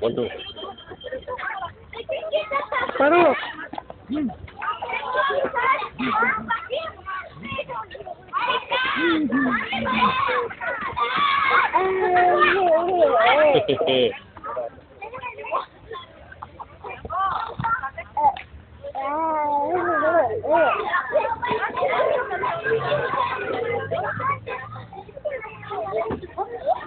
One, two. Paru. Mm.